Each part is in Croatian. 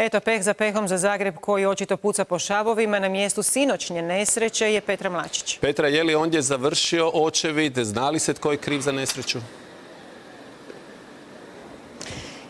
Eto, peh za pehom za Zagreb koji očito puca po šavovima. Na mjestu sinoćnje nesreće je Petra Mlačić. Petra, je li ondje završio očevid? Znali se tko je kriv za nesreću?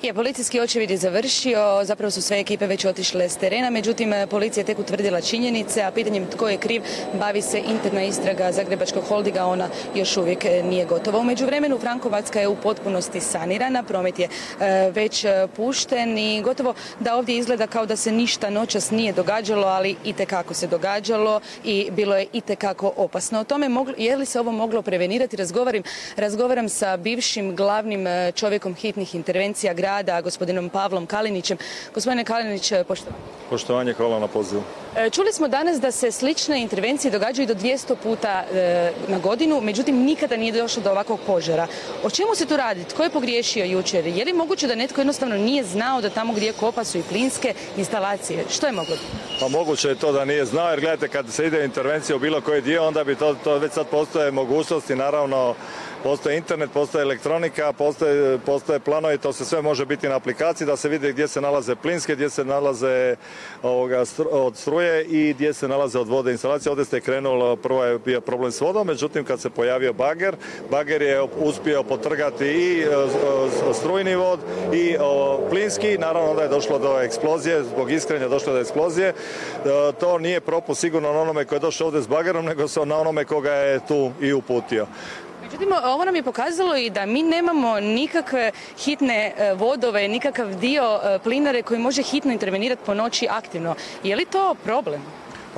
Je, policijski očevid je završio, zapravo su sve ekipe već otišle s terena, međutim policija je tek utvrdila činjenice, a pitanjem tko je kriv bavi se interna istraga Zagrebačkog holdiga, ona još uvijek nije gotova. U međuvremenu Frankovacka je u potpunosti sanirana, promet je e, već pušten i gotovo da ovdje izgleda kao da se ništa noćas nije događalo, ali i tekako se događalo i bilo je i tekako opasno. O tome je li se ovo moglo prevenirati, razgovaram, razgovaram sa bivšim glavnim e, čovjekom hitnih intervencija grada, gospodinom Pavlom Kalinićem. Gospodine Kalinić, poštovanje. Poštovanje, hvala na pozivu. E, čuli smo danas da se slične intervencije događaju do 200 puta e, na godinu, međutim nikada nije došlo do ovakvog požara. O čemu se tu radi? Tko je pogriješio jučer? Je li moguće da netko jednostavno nije znao da tamo gdje kopa su i plinske instalacije? Što je moglo? Pa moguće je to da nije znao, jer gledajte, kad se ide intervencija u bilo koji dio, onda bi to, to već sad postoje mogućnosti, naravno postoje internet, postoje elektronika, postoje, postoje planovi, to se sve može biti na aplikaciji da se vidi gdje se nalaze plinske, gdje se nalaze ovoga, od struje i gdje se nalaze od vode instalacije. Ovdje ste krenulo, prvo je bio problem s vodom, međutim kad se pojavio bager, bager je uspio potrgati i e, strujni vod i plinski, naravno onda je došlo do eksplozije, zbog iskrenja došlo do eksplozije. E, to nije propust sigurno na onome koji je došao ovdje s bagerom, nego na onome koga je tu i uputio. Međutim, ovo nam je pokazalo i da mi nemamo nikakve hitne e, vodove, nikakav dio e, plinare koji može hitno intervenirati po noći aktivno. Je li to problem?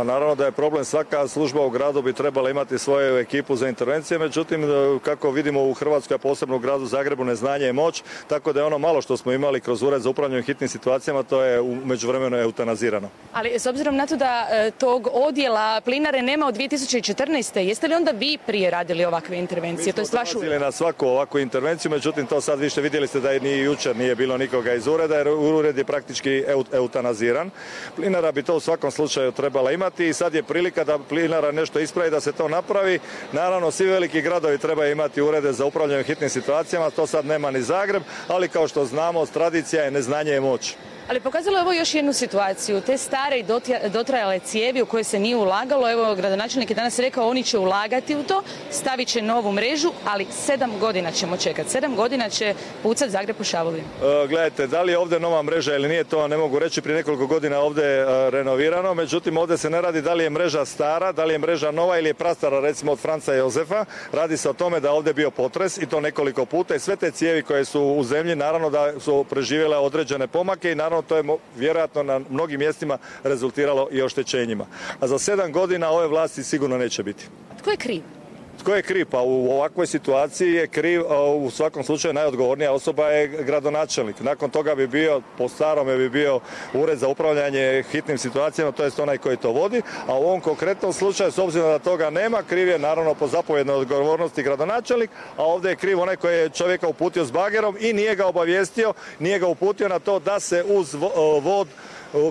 Pa naravno da je problem, svaka služba u gradu bi trebala imati svoju ekipu za intervencije, međutim e, kako vidimo u Hrvatskoj, a posebno u gradu Zagrebu, neznanje je moć, tako da je ono malo što smo imali kroz ured za upravljanje hitnim situacijama, to je u međuvremenu eutanazirano. Ali s obzirom na to da e, tog odjela plinare nema od 2014. jeste li onda vi prije radili ovakve intervencije? Mi smo to na svaku ovakvu intervenciju, međutim to sad više vidjeli ste da ni jučer nije bilo nikoga iz ureda, jer ured je praktički eutanaziran. Plinara bi to u svakom slučaju trebala imati i sad je prilika da plinara nešto ispravi, da se to napravi. Naravno, svi veliki gradovi trebaju imati urede za upravljanje hitnim situacijama, to sad nema ni Zagreb, ali kao što znamo, tradicija je neznanje i moć. Ali pokazalo je ovo još jednu situaciju, te stare i dotrajale cijevi u koje se nije ulagalo, evo gradonačelnik je danas rekao oni će ulagati u to, stavit će novu mrežu, ali sedam godina ćemo čekati, sedam godina će pucat Zagreb po šavovima. E, gledajte, da li je ovdje nova mreža ili nije, to ne mogu reći, prije nekoliko godina ovdje je renovirano, međutim ovdje se ne radi da li je mreža stara, da li je mreža nova ili je prastara recimo od Franca Jozefa, radi se o tome da je ovdje bio potres i to nekoliko puta i sve te cijevi koje su u zemlji naravno da su preživjele određene pomake i naravno to je vjerojatno na mnogim mjestima rezultiralo i oštećenjima. A za sedam godina ove vlasti sigurno neće biti. Tko je kriv? Tko je kriv? Pa u ovakvoj situaciji je kriv, u svakom slučaju najodgovornija osoba je gradonačelnik. Nakon toga bi bio, po starome bi bio ured za upravljanje hitnim situacijama, to jest onaj koji to vodi, a u ovom konkretnom slučaju, s obzirom da toga nema, kriv je naravno po zapovjednoj odgovornosti gradonačelnik, a ovdje je kriv onaj koji je čovjeka uputio s bagerom i nije ga obavijestio, nije ga uputio na to da se uz vod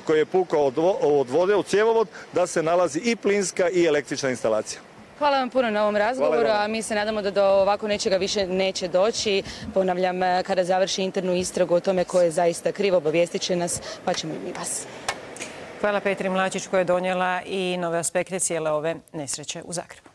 koji je pukao od vode u cjevovod, da se nalazi i plinska i električna instalacija. Hvala vam puno na ovom razgovoru, a mi se nadamo da do ovako nečega više neće doći. Ponavljam, eh, kada završi internu istragu o tome ko je zaista krivo, obavijestit će nas, pa ćemo i mi vas. Hvala Petri Mlačić koja je donijela i nove aspekte cijele ove nesreće u Zagrebu.